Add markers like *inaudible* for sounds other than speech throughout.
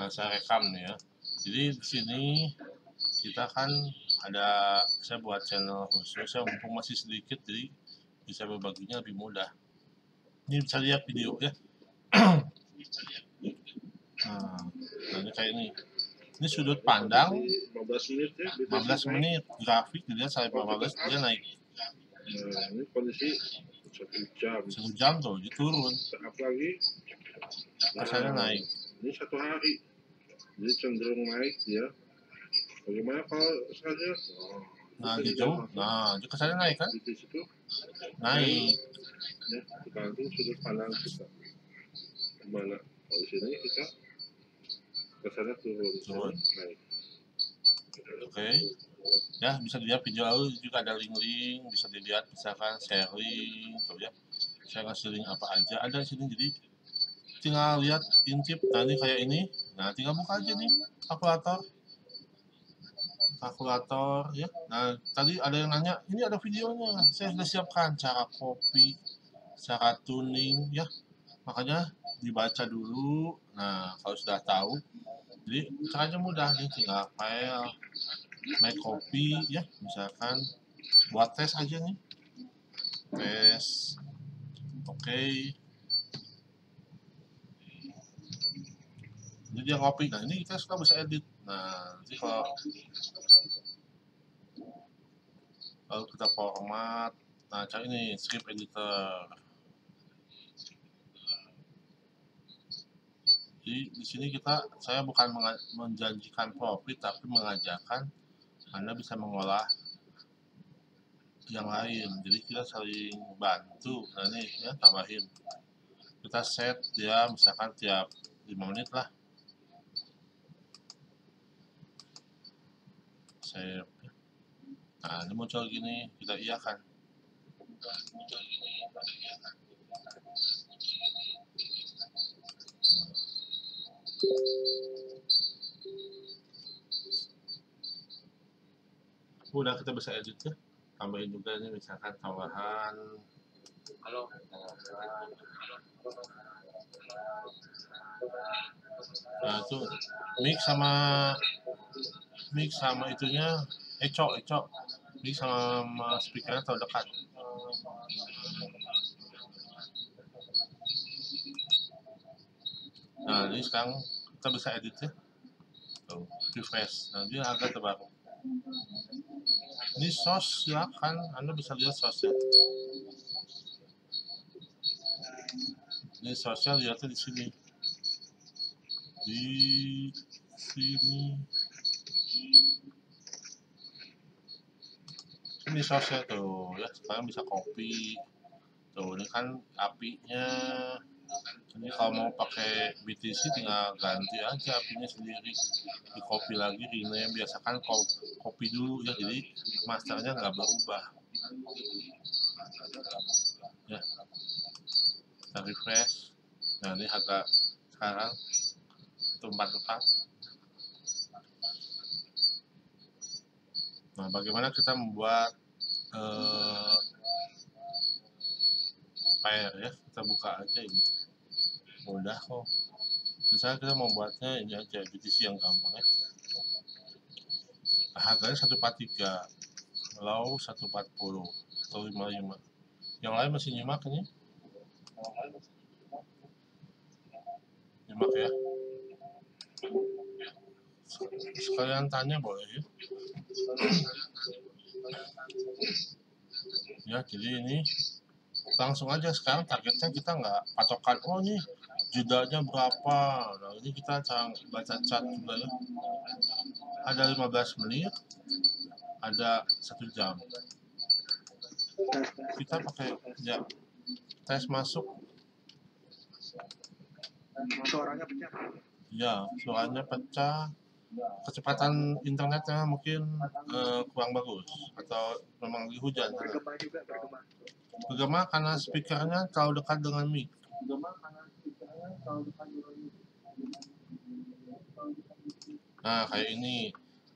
Nah, saya rekam nih ya. Jadi di sini kita kan ada saya buat channel khusus, saya mumpung masih sedikit jadi bisa berbaginya lebih mudah. Ini bisa lihat video ya. *clears throat* nah, ini kayak ini. Ini sudut pandang 15 menit ya. di 15 menit grafik dilihat saya 15 dia naik Nah, ini kondisi satu jam. satu jam tuh dia turun Saat lagi. Nah, naik. Ini satu hari. Jadi cenderung naik ya. Bagaimana kalau misalnya? Oh, nah itu dia juga jauh nah dia kesannya naik kan Di situ naik ya tergantung sudut pandang kita. Gimana? Kalau di sini kita ke sana turun. Turun. Naik. oke ya bisa dilihat video lalu juga ada link-link bisa dilihat misalkan sharing tuh ya saya ngasih link apa aja ada di sini jadi tinggal lihat intip ini kayak ini nah tinggal buka aja nih. Kalkulator. Kalkulator ya. Nah tadi ada yang nanya ini ada videonya. Saya sudah siapkan cara copy cara tuning ya. Makanya dibaca dulu. Nah kalau sudah tahu jadi caranya mudah nih. Tinggal file make copy ya. Misalkan buat tes aja nih. Tes. Oke. jadi dia copy nah ini kita suka bisa edit. Nah nanti kalau kalau kita format. Nah cari ini script editor. Jadi di sini kita saya bukan menjanjikan profit tapi mengajarkan anda bisa mengolah yang lain. Jadi kita saling bantu. Nah ini ya tambahin. Kita set ya misalkan tiap 5 menit lah save nah ini muncul gini kita iakan udah kita bisa edit ya. Tambahin juga ini misalkan tambahan. Halo. nah itu mix sama mix sama itunya eco eco mix sama, speakernya terlalu dekat. Nah ini sekarang kita bisa edit ya. Tuh refresh. Dia agak terbaru. Ini sos silakan. Anda bisa lihat sosnya. Ini sosnya lihatnya di sini. Di sini ini sosnya tuh ya sekarang bisa copy tuh ini kan apinya. Ini kalau mau pakai BTC tinggal ganti aja apinya sendiri. Di copy lagi rename biasakan ko- copy dulu ya jadi masternya nggak berubah. Ya. Kita refresh. Nah ini agak sekarang itu empat empat nah bagaimana kita membuat pair ya? Kita buka aja ini. Mudah kok. Misalnya kita mau buatnya ini aja BTC yang gampang ya. Nah, harganya 143 low 140 atau 55 yang lain masih nyimak ini? Nyimak ya sekalian tanya boleh ya? Ya jadi ini langsung aja sekarang targetnya kita nggak patokan oh nih judanya berapa? Nah ini kita cara baca chat juga ya ada 15 menit ada satu jam. Kita pakai ya tes masuk. Suaranya pecah. ya suaranya pecah kecepatan internetnya mungkin eh, kurang bagus atau memang lagi hujan Bergema juga bergema. Bagaimana karena speakernya terlalu dekat dengan mic Nah, kayak ini.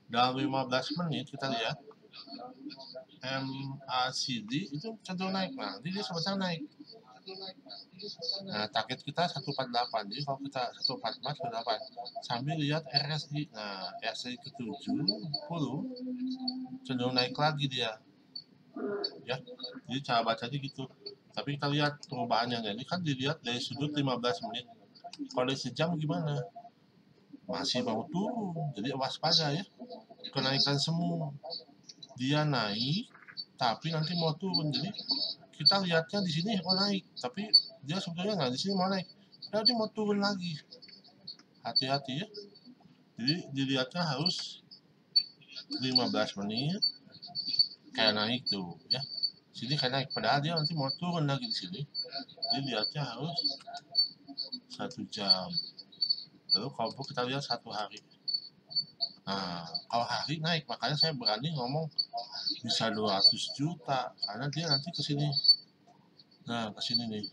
Dalam 15 menit kita lihat MACD itu cenderung naik. Nah, jadi dia naik. Nah, target kita 148. Jadi kalau kita 144 ke 8 sambil lihat RSI. Nah, RSI ke 70 cenderung naik lagi dia. Ya. Jadi cara bacanya gitu. Tapi kita lihat perubahannya. Ini kan dilihat dari sudut 15 menit. Kalau dari sejam gimana? Masih mau turun. Jadi waspada ya. Kenaikan semu. Dia naik tapi nanti mau turun. Jadi kita lihatnya di sini mau naik, tapi dia sebetulnya nggak di sini mau naik. Nanti mau turun lagi. Hati-hati ya. Jadi dilihatnya harus 15 menit kayak naik tuh ya. Sini kayak naik padahal dia nanti mau turun lagi di sini. Jadi lihatnya harus satu jam. Lalu kalau kita lihat satu hari. Nah, kalau hari naik, makanya saya berani ngomong bisa 200 juta karena dia nanti ke sini. Nah, ke sini nih.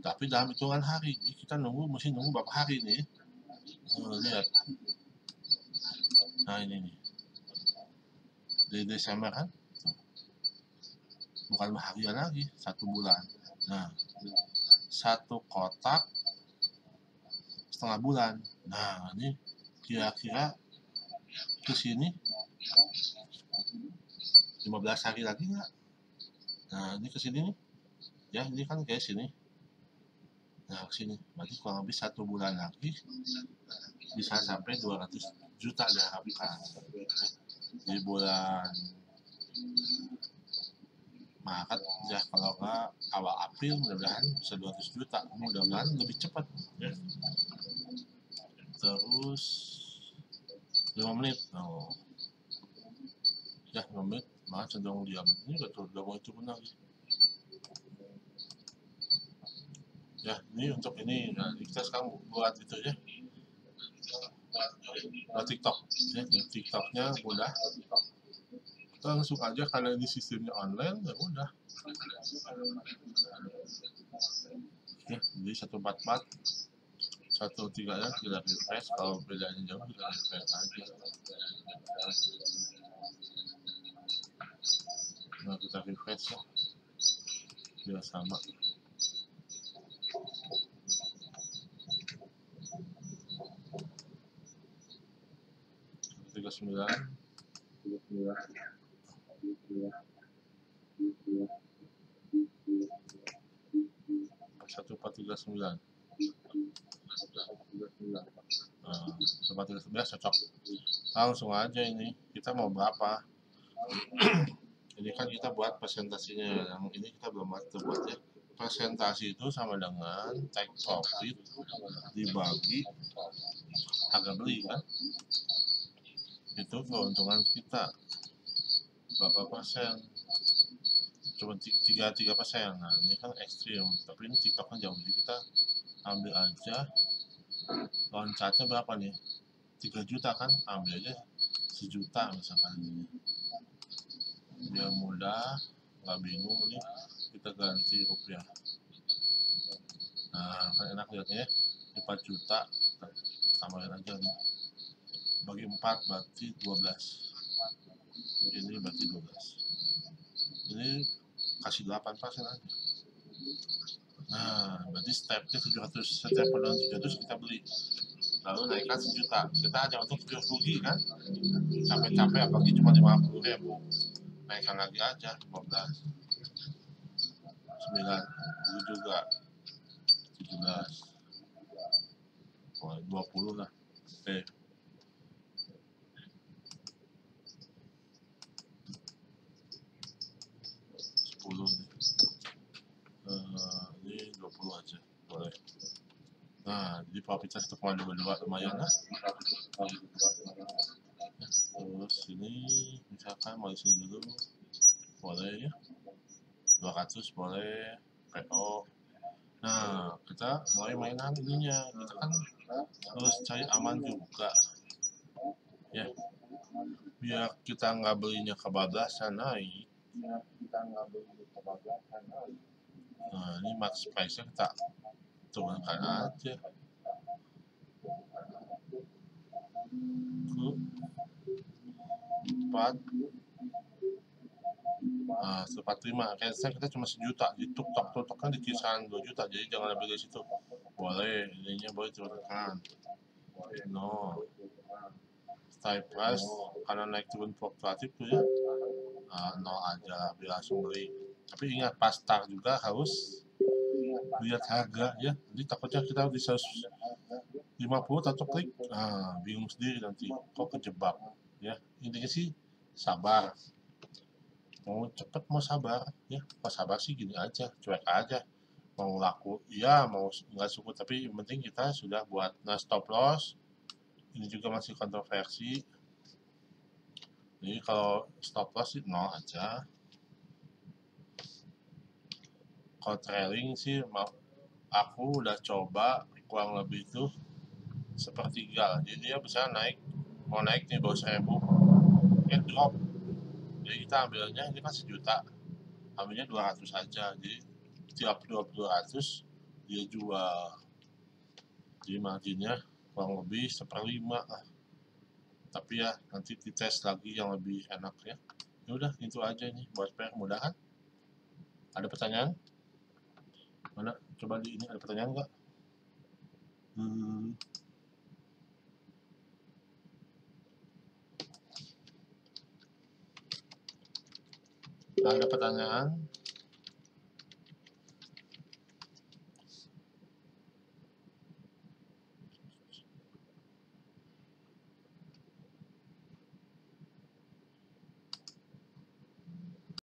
Tapi dalam hitungan hari, kita nunggu mesti nunggu berapa hari nih. Nah, lihat. Nah, ini nih. Dari Desember kan? Bukan harian lagi, satu bulan. Nah, satu kotak setengah bulan. Nah, ini kira-kira ke sini 15 hari lagi nggak? Nah, ini ke sini nih. Ya, ini kan kayak sini. Nah, ke sini. Berarti kurang lebih satu bulan lagi bisa sampai 200 juta diharapkan. Di bulan Maret ya kalau nggak awal April mudah-mudahan bisa 200 juta mudah-mudahan lebih cepat ya terus 5 menit oh ya 5 menit malah cenderung diam? Ini udah mau turun lagi ya ini untuk ini nah kita sekarang buat itu ya buat TikTok. Ya di TikToknya mudah. Kita langsung aja karena ini sistemnya online ya udah ya jadi 144 satu tiga ya kita refresh. Kalau bedanya jauh kita refresh aja nah kita refresh ya biar sama. tiga sembilan. Satu empat tiga sembilan. Empat tiga sembilan cocok. Langsung aja ini kita mau berapa *clears throat* ini kan kita buat presentasinya yang ini kita belum buat ya. Presentasi itu sama dengan take profit dibagi harga beli kan? Itu keuntungan kita. Berapa persen? Cuma tiga tiga persen. Nah ini kan ekstrim. Tapi ini tiktok kan jauh. Jadi kita ambil aja. Loncatnya berapa nih? 3 juta kan? Ambil aja sejuta misalkan. ini mudah nggak bingung nih kita ganti rupiah. Nah enak lihatnya ya 4 juta tambahin aja nih bagi 4 berarti 12 ini berarti 12 ini kasih 8 persen aja nah berarti stepnya 700 setiap peluang 700 kita beli. Lalu naikkan sejuta. Kita hanya untuk tujuh rugi kan? Capek-capek apalagi cuma 50 ribu naikkan lagi aja 15 9 dulu juga. 17 oh, 20 lah. Oke. sepuluh uh, ini 20 aja boleh. Nah jadi profitnya 1,22 lumayan lah terus ini misalkan mau isi dulu boleh ya. 200 boleh PO nah kita mulai mainan ininya. Kita kan harus cari aman juga. Ya. Biar kita nggak belinya kebablasan naik nah ini max price nya kita turunkan aja. Ke 4 ah, 45 kayak saya kita cuma sejuta di tuktok tuktok kan di kisaran 2 juta jadi jangan lebih dari situ. Boleh ininya boleh turunkan no. Style price karena naik turun fluktuatif tuh ya. Ah, no aja biar langsung beli. Tapi ingat pas start juga harus lihat harga ya. Jadi takutnya kita di 150 atau klik. Nah bingung sendiri nanti. Kok kejebak ya? Intinya sih sabar. Mau cepet mau sabar. Ya mau sabar sih gini aja cuek aja. Mau laku iya mau nggak suku tapi yang penting kita sudah buat nah stop loss. Ini juga masih kontroversi. Jadi kalau stop loss sih nol aja. Kalau trailing sih mau aku udah coba kurang lebih itu sepertiga. Jadi dia bisa naik mau naik nih baru seribu ya drop. Jadi kita ambilnya ini kan sejuta. Ambilnya 200 saja jadi tiap drop 200 dia jual jadi marginnya kurang lebih seperlima lah. Tapi ya nanti dites lagi yang lebih enak ya. Ya udah itu aja nih buat PR mudahan ada pertanyaan? Mana? Coba di ini ada pertanyaan nggak? Hmm. Ada pertanyaan